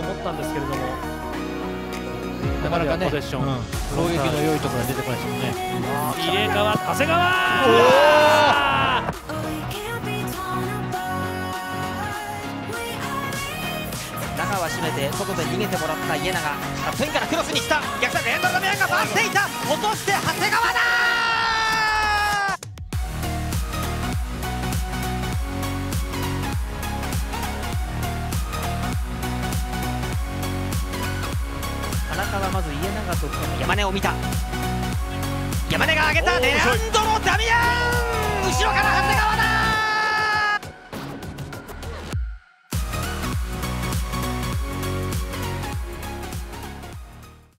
ったんですけれども。なかなかね、ポゼッション、うん。攻撃の良いところが出てこないですもんね。入れ川長谷川。中は締めて外で逃げてもらった家長。カップインからクロスにした。逆サイドエンドラミアンが回っていた。落として長谷川だ中はまず家長と山根を見た。山根が上げた。レアンドロ・ダミアン